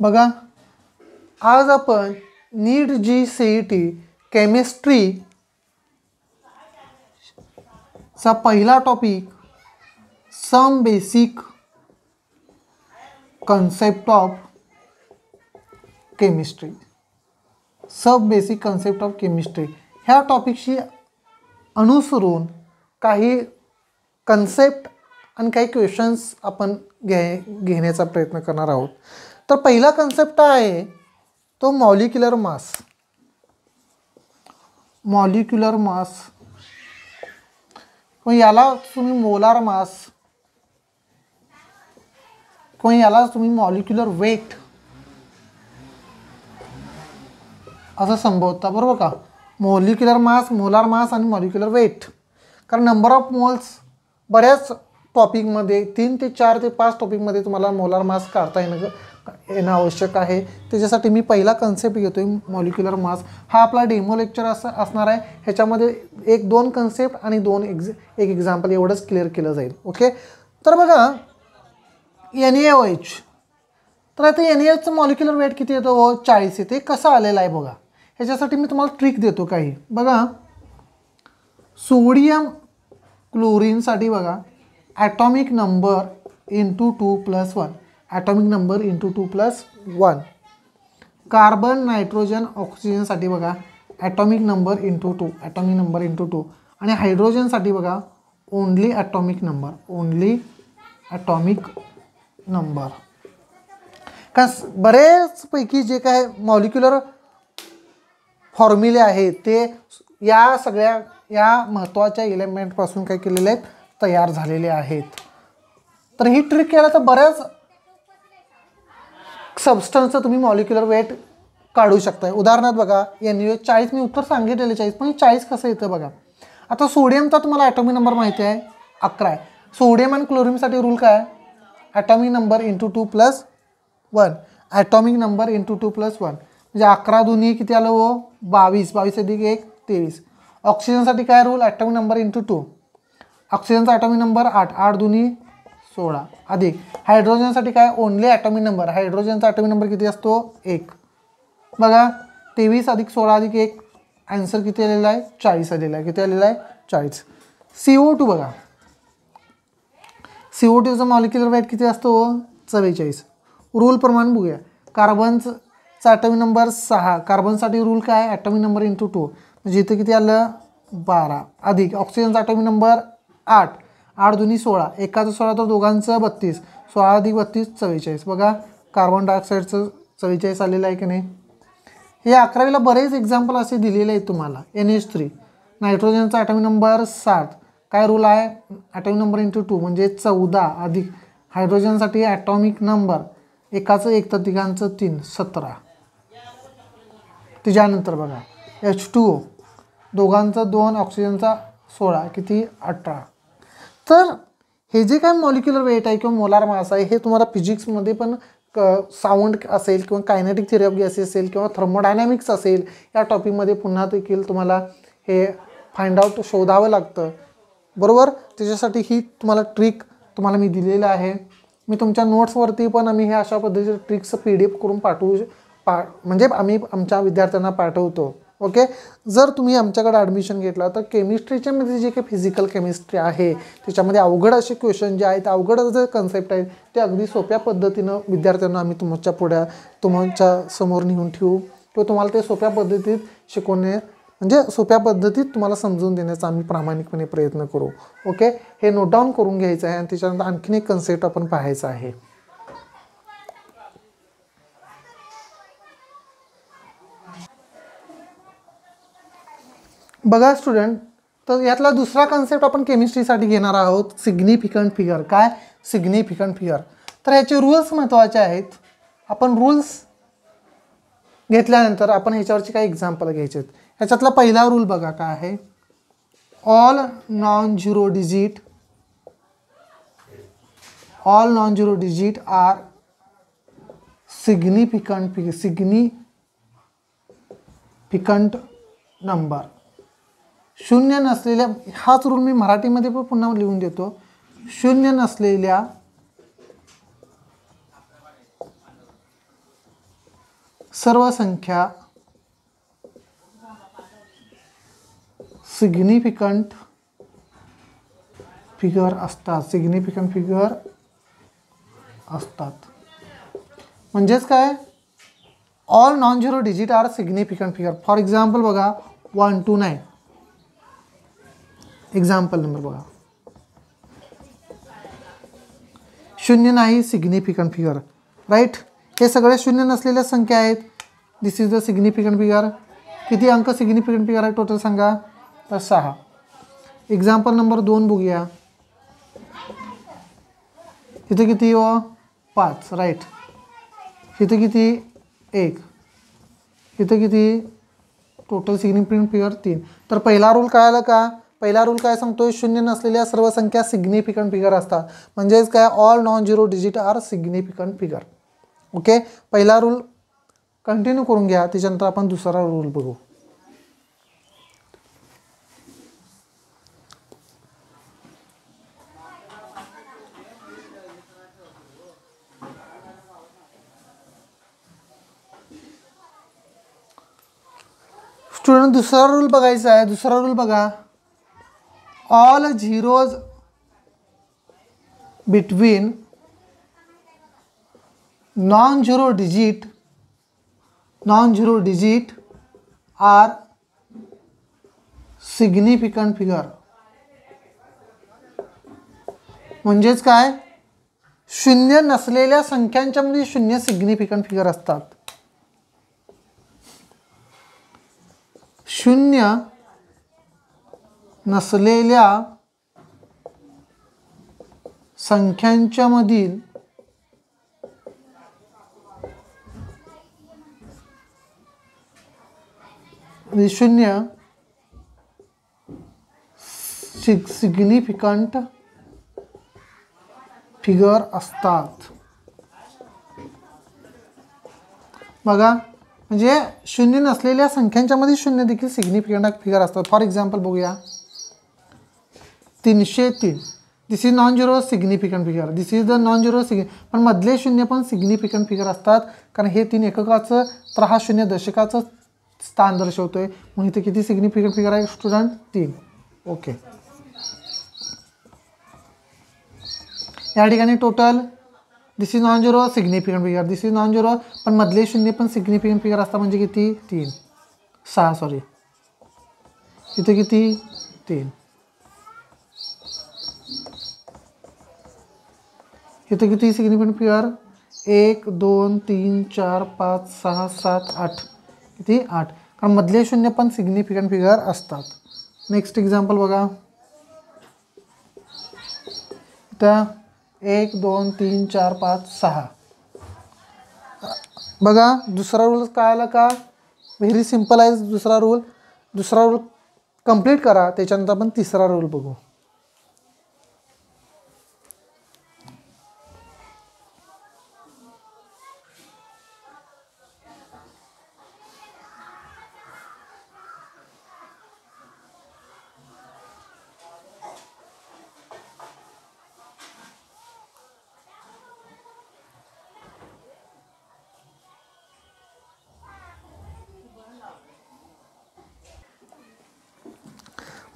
बघा आज आपण NEET JEE C E T chemistry चा पहिला topic some basic concept of chemistry some basic concept of chemistry ह्या टॉपिकशी अनुसरून काही कन्सेप्ट आणि काही क्वेश्चन्स आपण घे घेण्याचा प्रयत्न करणार आहोत. तर पहिला कन्सेप्ट आहे तो मॉलिक्युलर मास मॉलिक्युलर मास मग याला तुम्ही मोलार मास किंवा याला तुम्ही मॉलिक्युलर वेट असं संभवता बरोबर का? मॉलिक्युलर मास मोलार मास आणि मॉलिक्युलर वेट कारण नंबर ऑफ मोल्स बऱ्याच टॉपिकमध्ये तीन ते चार ते पाच टॉपिकमध्ये तुम्हाला मोलार मास काढता येणं येणं आवश्यक आहे. त्याच्यासाठी मी पहिला कन्सेप्ट घेतो आहे मॉलिक्युलर मास हा आपला डेमो लेक्चर असं असणार आहे. ह्याच्यामध्ये एक दोन कन्सेप्ट आणि दोन एक्झ एक एक्झाम्पल एवढंच क्लिअर केलं जाईल. ओके तर बघा एन ए ओ एच तर आता एन ए एचचं मॉलिक्युलर वेट किती येतो हो? चाळीस येते. कसं आलेलं आहे बघा. ह्याच्यासाठी मी तुम्हाला ट्रिक देतो काही. बघा. सोडियम क्लोरीनसाठी बघा atomic number into two plus one atomic number into two plus one carbon nitrogen ऑक्सिजनसाठी बघा atomic number into two atomic number into two आणि हायड्रोजनसाठी बघा only atomic number only atomic number. का बरेचपैकी जे काय मॉलिक्युलर फॉर्म्युले आहेत ते या सगळ्या या महत्त्वाच्या इलेमेंटपासून काय केलेले आहेत तयार झालेले आहेत. तर ही ट्रिक केलं तर बऱ्याच सबस्टन्सचं तुम्ही मॉलिक्युलर वेट काढू शकताय. उदाहरणार्थ बघा एन यू चाळीस मी उत्तर सांगितलेले चाळीस पण चाळीस कसं येतं बघा? आता सोडियमचा तुम्हाला ॲटॉमिक नंबर माहिती आहे अकरा आहे. सोडियम आणि क्लोरीनसाठी रूल काय? Atomic number into two plus one atomic number into two plus one म्हणजे अकरा दोन्ही किती आलं हो? बावीस. बावीस अधिक एक तेवीस. ऑक्सिजनसाठी काय rule atomic number into two ऑक्सिजनचा ॲटॉमिक नंबर आठ. आठ दोन्ही सोळा. अधिक हायड्रोजनसाठी काय? ओनली ॲटॉमिक नंबर हायड्रोजनचा ॲटॉमिक नंबर किती असतो? एक. बघा तेवीस अधिक सोळा अधिक एक. ॲन्सर किती आलेला आहे? चाळीस आलेला आहे. किती आलेला आहे? चाळीस. सी ओ टू बघा. सी ओ टूचा मॉलिक्युलर वेट किती असतो? चव्वेचाळीस. रूल प्रमाण बघूया. कार्बनचा ॲटॉमिक नंबर सहा. कार्बनसाठी रूल काय? ॲटॉमिक नंबर इंटू टू म्हणजे इथं किती आलं? बारा. अधिक ऑक्सिजनचा ॲटॉमिक नंबर आठ. आठ दोन्ही सोळा. एकाचं सोळा तर दोघांचं बत्तीस. सोळा अधिक बत्तीस चव्वेचाळीस. बघा कार्बन डायऑक्साईडचं चव्वेचाळीस आलेलं आहे की नाही? हे अकरावीला बरेच एक्झाम्पल असे दिलेले आहेत तुम्हाला. एन एच थ्री नायट्रोजनचा ॲटॉमिक नंबर सात. काय रूल आहे? ॲटॉमिक नंबर इंटू टू म्हणजे चौदा अधिक. हायड्रोजनसाठी ॲटॉमिक नंबर एकाचं एक तर तिघांचं तीन सतरा. त्याच्यानंतर बघा. एच टू ओ दोघांचं दोन ऑक्सिजनचा सोळा. किती? अठरा. तर हे जे काय मॉलिक्युलर वेट आहे किंवा मोलार मास आहे हे तुम्हाला फिजिक्समध्ये पण क साऊंड असेल किंवा कायनेटिक थिअरी ऑफ असेल किंवा थर्मोडायनॅमिक्स असेल या टॉपिकमध्ये पुन्हा देखील तुम्हाला हे फाइंड आउट शोधावं लागतं. बरोबर? त्याच्यासाठी ही तुम्हाला ट्रिक तुम्हाला मी दिलेलं आहे. मी तुमच्या नोट्सवरती पण आम्ही हे अशा पद्धतीचे ट्रिक्स पी डी एफ करून पाठवू पा म्हणजे आम्ही आमच्या विद्यार्थ्यांना पाठवतो. ओके? जर तुम्ही आमच्याकडे ॲडमिशन घेतला तर केमिस्ट्रीच्यामध्ये जे काही फिजिकल केमिस्ट्री आहे त्याच्यामध्ये अवघड असे क्वेश्चन जे आहेत अवघड जे कन्सेप्ट आहेत ते अगदी सोप्या पद्धतीनं विद्यार्थ्यांना आम्ही तुमच्या पुढ्या तुमच्यासमोर नेऊन ठेवू. किंवा तुम्हाला ते सोप्या पद्धतीत शिकवणे म्हणजे सोप्या पद्धतीत तुम्हाला समजून देण्याचा आम्ही प्रामाणिकपणे प्रयत्न करू. ओके? हे नोट डाऊन करून घ्यायचं आहे आणि त्याच्यानंतर आणखीन एक कन्सेप्ट आपण पाहायचा आहे. बघा स्टुडंट तर यातला दुसरा कन्सेप्ट आपण केमिस्ट्रीसाठी घेणार आहोत सिग्निफिकंट फिगर काय? सिग्निफिकंट फिगर तर याचे रूल्स महत्त्वाचे आहेत. आपण रूल्स घेतल्यानंतर आपण ह्याच्यावरचे काही एक्झाम्पल घ्यायचे आहेत. ह्याच्यातला पहिला रूल बघा काय आहे. All non zero digit all non zero digit are significant fig significant number शून्य नसलेल्या हाच रूल मी मराठीमध्ये पण पुन्हा लिहून देतो. शून्य नसलेल्या सर्व संख्या सिग्निफिकंट फिगर असतात. सिग्निफिकंट फिगर असतात. म्हणजेच काय? All non zero digit are significant figure for example बघा one two nine example number बघा शून्य नाही सिग्निफिकंट फिगर राईट हे सगळे शून्य नसलेल्या संख्या आहेत. This is the significant figure किती अंक सिग्निफिकंट फिगर आहे टोटल सांगा? तर सहा. एक्झाम्पल नंबर दोन बघूया. इथे किती व पाच. राईट इथे किती? एक. इथं किती? टोटल सिग्निफिकंट फिगर तीन. तर पहिला रूल काय आला का? पहिला रूल काय सांगतोय? शून्य नसलेल्या सर्व संख्या सिग्निफिकंट फिगर असतात. म्हणजेच काय? All non zero digit are significant figure okay पहिला रूल कंटिन्यू करून घ्या. त्याच्यानंतर दुसरा रूल बघू. स्टुडंट दुसरा रूल आहे. दुसरा रूल बघा. All zeros between non zero digit non zero digit are significant figure म्हणजेच काय? शून्य नसलेल्या संख्यांच्या मध्ये शून्य सिग्निफिकंट फिगर असतात. शून्य नसलेल्या संख्यांच्या मधील शून्य सिग सिग्निफिकंट फिगर असतात. बघा म्हणजे शून्य नसलेल्या संख्यांच्यामध्ये शून्य देखील सिग्निफिकंट फिगर असतात. फॉर एक्झाम्पल बघूया. तीनशे तीन this is non zero significant figure this is the non zero सिग्नि पण मधले शून्य पण सिग्निफिकंट फिगर असतात. कारण हे तीन एककाचं तर हा शून्य दशकाचं स्थान दर्शवतो आहे मग इथे किती सिग्निफिकंट फिगर आहे स्टुडंट तीन. ओके या ठिकाणी total this is non zero significant figure this is non zero पण मधले शून्य पण सिग्निफिकंट फिगर असतात म्हणजे किती? तीन. सहा सॉरी इथे किती? तीन. इथं किती सिग्निफिकंट फिगर एक दोन तीन चार पाच सहा सात आठ. किती? आठ. कारण मधले शून्य पण सिग्निफिकंट फिगर असतात. नेक्स्ट एक्झाम्पल बघा. इथं एक दोन तीन चार पाच सहा. बघा दुसरा रूल काय आला का? व्हेरी सिंपल आहे दुसरा रूल दुसरा रूल कंप्लीट करा त्याच्यानंतर आपण तिसरा रूल बघू.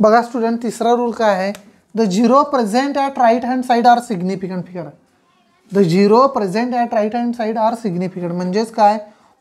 बघा स्टुडंट तिसरा रूल काय आहे? The zero present at right hand side are significant figure the zero present at right hand side are significant म्हणजेच काय?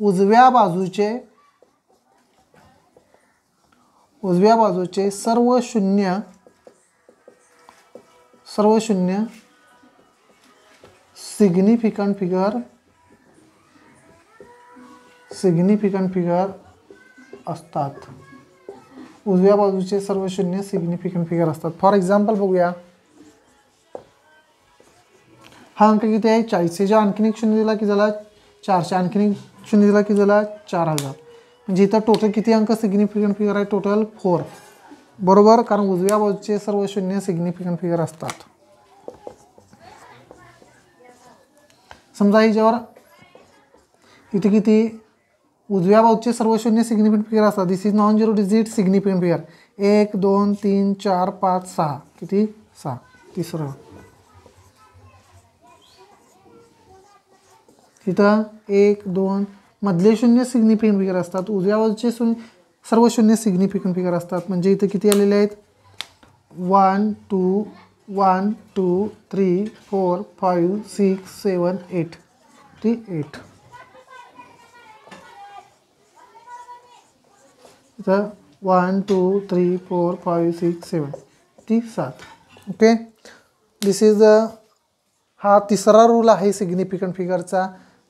उजव्या बाजूचे उजव्या बाजूचे सर्व शून्य सर्व शून्य सिग्निफिकंट फिगर सिग्निफिकंट फिगर असतात. उजव्या बाजूचे सर्व शून्य सिग्निफिकंट फिगर असतात. फॉर एक्झाम्पल बघूया. हा अंक किती आहे? चाळीसच्या आणखीन एक शून्य दिला की झाला चारशे. आणखीन एक शून्य दिला की झाला चार हजार. म्हणजे इथं टोटल किती अंक सिग्निफिकंट फिगर आहे? टोटल फोर बरोबर? कारण उजव्या बाजूचे सर्व शून्य सिग्निफिकंट फिगर असतात. समजा ह्याच्यावर इथे किती? उजव्या बाजूचे सर्व शून्य सिग्निफिकंट फिगर असतात. This is non zero digit significant figure एक दोन तीन चार पाच सहा. किती? सहा. तिसरं इथं एक दोन. मधले शून्य सिग्निफिकंट फिगर असतात. उजव्या बाजूचे शून्य सर्व शून्य सिग्निफिकंट फिगर असतात. म्हणजे इथं किती आलेले आहेत? One two one two three four five six seven eight ती एट इथं one two three four five six seven ती सात. ओके दिस इज द हा तिसरा रूल आहे सिग्निफिकंट फिगरचा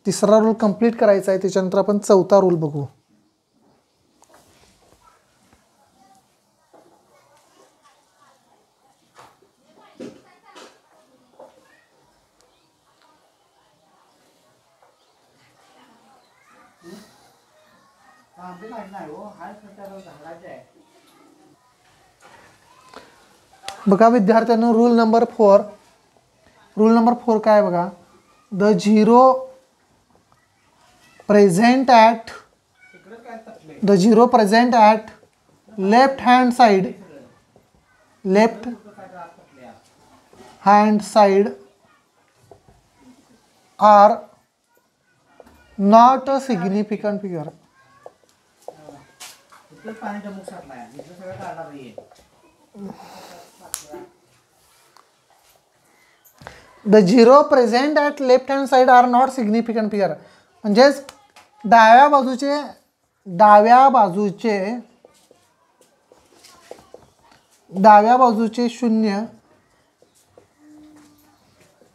तिसरा रूल कंप्लीट करायचा आहे. त्याच्यानंतर आपण चौथा रूल बघू. विद्यार्थ्यांनो rule number four rule number four काय आहे बघा? The zero present at the zero present at left hand side left hand side are not a significant figure पाणी डमूक साठलाय इथं सगळं काढणार नाहीये. The zero present at left hand side are not significant figure म्हणजेच डाव्या बाजूचे डाव्या बाजूचे डाव्या बाजूचे शून्य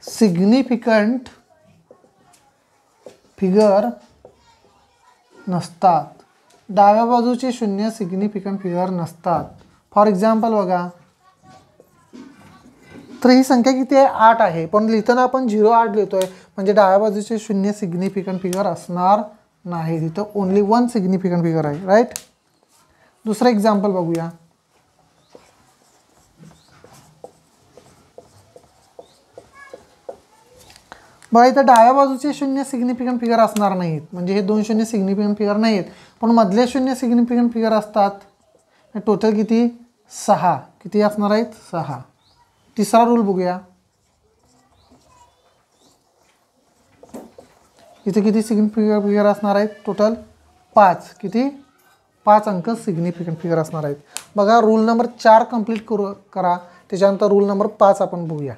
सिग्निफिकंट फिगर नसतात. डाव्या बाजूचे शून्य सिग्निफिकंट फिगर नसतात. फॉर एक्झाम्पल बघा. तर ही संख्या किती आहे? आठ आहे. पण लिहिताना आपण झिरो आठ लिहितोय. म्हणजे डाव्या बाजूचे शून्य सिग्निफिकंट फिगर असणार नाही. तिथं ओन्ली वन सिग्निफिकंट फिगर आहे राईट दुसरं एक्झाम्पल बघूया. बघा इथं डाव्या बाजूचे शून्य सिग्निफिकंट फिगर असणार नाहीत. म्हणजे हे दोन शून्य सिग्निफिकंट फिगर नाही आहेत पण मधले शून्य सिग्निफिकंट फिगर असतात. टोटल किती? सहा. किती असणार आहेत? सहा. तिसरा रूल बघूया. इथे किती सिग्निफिकंट फिगर असणार आहेत? टोटल पाच. किती? पाच अंक सिग्निफिकंट फिगर असणार आहेत. बघा रूल नंबर चार कंप्लीट करू करा. त्याच्यानंतर रूल नंबर पाच आपण बघूया.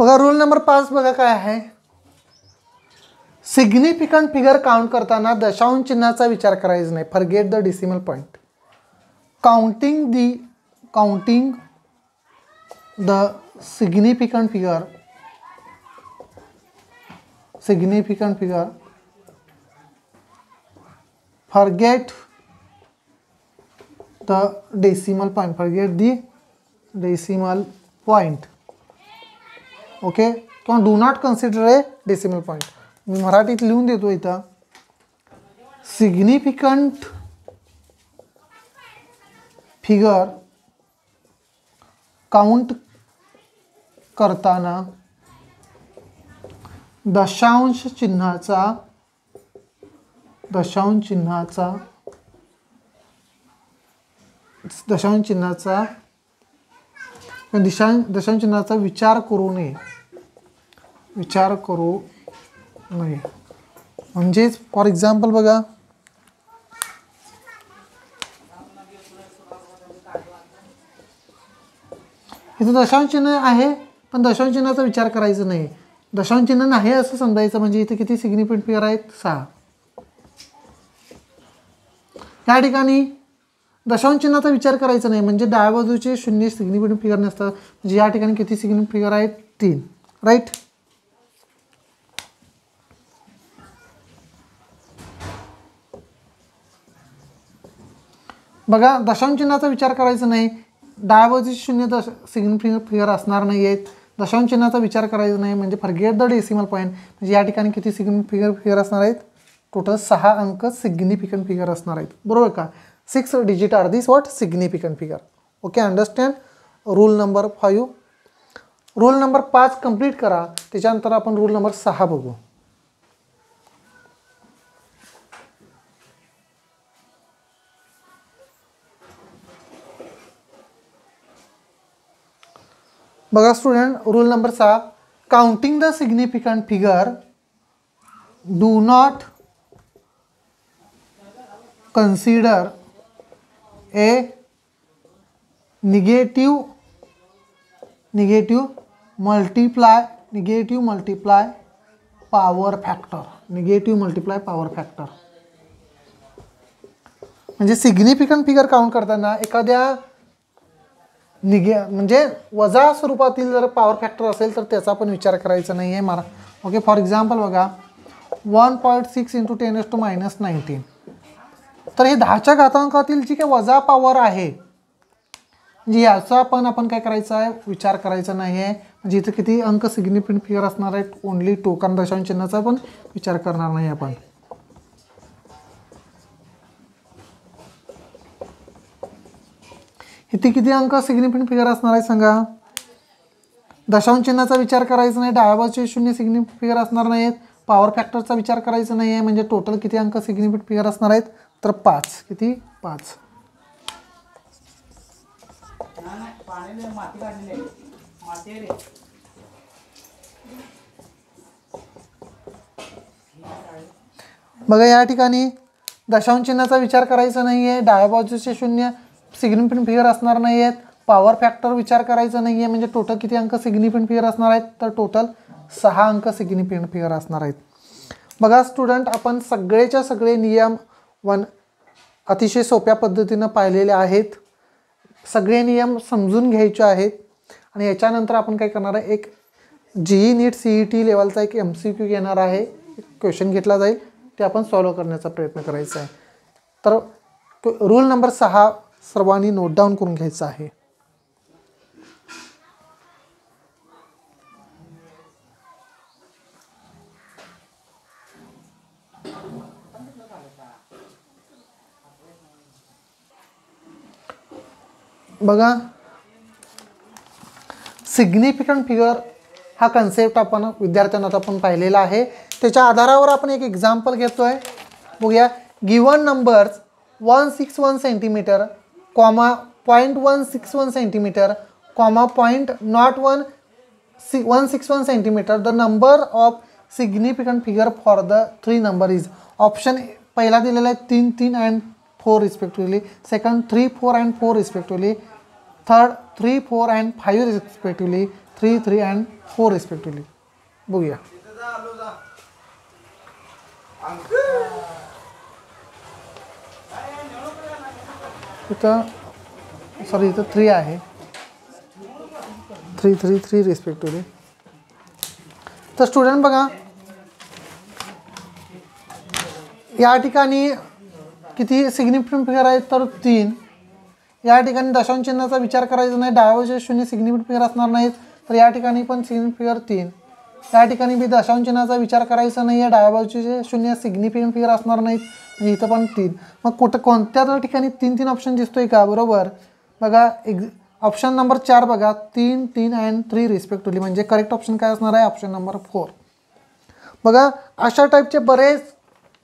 बघा रूल नंबर पाच काय आहे सिग्निफिकंट फिगर काउंट करताना दशांश चिन्हाचा विचार करायचा नाही. Forget the decimal point counting the counting the significant figure significant figure forget the decimal point forget the decimal point okay किंवा do not consider a decimal point मी मराठीत लिहून देतो इथं. सिग्निफिकंट फिगर काउंट करताना दशांश चिन्हाचा दशांश चिन्हाचा दशांश चिन्हाचा दिशां दशांचिन्हाचा विचार करू नये. विचार करू नये. म्हणजेच फॉर एक्झाम्पल बघा. इथं दशांश चिन्ह आहे पण दशांचिन्हाचा विचार करायचा नाही. दशांचिन्ह नाही असं समजायचं म्हणजे इथे किती सिग्निफिकंट फिगर आहेत? सहा. या ठिकाणी दशांश चिन्हाचा विचार करायचा नाही. म्हणजे डाव्या बाजूचे शून्य सिग्निफिकंट फिगर नसतात. म्हणजे या ठिकाणी किती सिग्निफिकंट फिगर आहेत? तीन. राईट बघा दशांश चिन्हाचा विचार करायचा नाही. डाव्या बाजूचे शून्य दश सिग्निफिकंट फिगर असणार नाही आहेत. दशांश चिन्हाचा विचार करायचा नाही. म्हणजे फॉरगेट द डेसिमल पॉईंट म्हणजे या ठिकाणी किती सिग्निफिकंट फिगर असणार आहेत? टोटल सहा अंक सिग्निफिकंट फिगर असणार आहेत. बरोबर का? six digit are these what significant figure. Okay, understand? Rule number five. Rule number पाच कंप्लीट करा. त्याच्यानंतर आपण रूल नंबर सहा बघू. बघा स्टुडंट रूल नंबर सहा. Counting the significant figure do not consider a negative negative multiply negative multiply power factor negative multiply power factor म्हणजे significant figure count करताना एखाद्या निगे म्हणजे वजा स्वरूपातील जर पॉवर फॅक्टर असेल तर त्याचा पण विचार करायचा नाही आहे मारा ओके फॉर एक्झाम्पल बघा one point six into ten S to minus nineteen तर हे दहाच्या घातांकातील जी काही वजा पॉवर आहे म्हणजे याचा पण आपण काय करायचं आहे? विचार करायचा नाही आहे म्हणजे इथं किती अंक सिग्निफिकंट फिगर असणार आहेत? ओनली टोकन दशांश चिन्हाचा पण विचार करणार नाही आपण. इथे किती अंक सिग्निफिकंट फिगर असणार आहे सांगा? दशांश चिन्हाचा विचार करायचा नाही डाव्या बाजूचे शून्य सिग्निफिकंट फिगर असणार नाहीत पॉवर फॅक्टरचा विचार करायचा नाही आहे म्हणजे टोटल किती अंक सिग्निफिकंट फिगर असणार आहेत? तर पाच. किती? पाच. बघा या ठिकाणी दशांश चिन्हाचा विचार करायचा नाही आहे डाव्या बाजूचे शून्य सिग्निफिकंट फिगर असणार नाही आहेत पॉवर फॅक्टर विचार करायचा नाही आहे म्हणजे टोटल किती अंक सिग्निफिकंट फिगर असणार आहेत? तर टोटल सहा अंक सिग्निफिकंट फिगर असणार आहेत. बघा स्टुडंट आपण सगळेच्या सगळे नियम वन अतिशय सोप्या पद्धतीनं पाहिलेले आहेत. सगळे नियम समजून घ्यायचे आहेत. आणि याच्यानंतर आपण काय करणार आहे एक JEE NEET C E T लेवलचा एक एम सी क्यू घेणार आहे. क्वेश्चन घेतला जाईल. ते आपण सॉल्व करण्याचा प्रयत्न करायचा आहे. तर रूल नंबर सहा सर्वांनी नोट डाऊन करून घ्यायचा आहे. बघा. सिग्निफिकंट फिगर हा कन्सेप्ट आपण विद्यार्थ्यांना आपण पाहिलेला आहे. त्याच्या आधारावर आपण एक एक्झाम्पल घेतो आहे बघूया given numbers one six one centimetre comma point one six one centimetre comma point not one C one six one centimetre the number of significant figure for the three number is option पहिला दिलेला आहे तीन तीन and four respectively second three four and four respectively third three four and five respectively three three and four respectively बघूया इथं sorry इथं three आहे. Three three three respectively तर स्टुडंट बघा या ठिकाणी किती सिग्निफिकंट फिगर आहेत तर तीन. या ठिकाणी दशांश चिन्हाचा विचार करायचा नाही डाव्या शून्य सिग्निफिकंट फिगर असणार नाहीत तर या ठिकाणी पण सिग्निफिकंट फिगर तीन. या ठिकाणी बी दशांश चिन्हाचा विचार करायचा नाही आहे डाव्या बाजूचे शून्य सिग्निफिकंट फिगर असणार नाहीत म्हणजे इथं पण तीन. मग कुठं कोणत्या तर ठिकाणी तीन तीन ऑप्शन दिसतोय का? बरोबर. बघा एक्झ ऑप्शन नंबर चार बघा तीन तीन अँड थ्री रिस्पेक्टिव्हली म्हणजे करेक्ट ऑप्शन काय असणार आहे? ऑप्शन नंबर फोर बघा अशा टाईपचे बरेच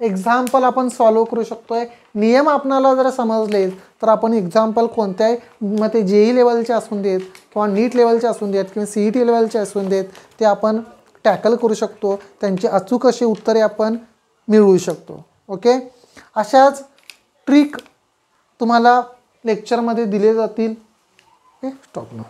एक्झाम्पल आपण सॉल्व करू शकतो आहे नियम आपणाला जर समजले तर आपण एक्झाम्पल कोणत्याही मग ते ई लेवलचे असून देत किंवा नीट लेवलचे असून देत किंवा सी ई टी लेवलचे असून देत ते आपण टॅकल करू शकतो. त्यांची अचूक अशी उत्तरे आपण मिळवू शकतो. ओके अशाच ट्रिक तुम्हाला लेक्चरमध्ये दिले जातील. ओके स्टॉप ना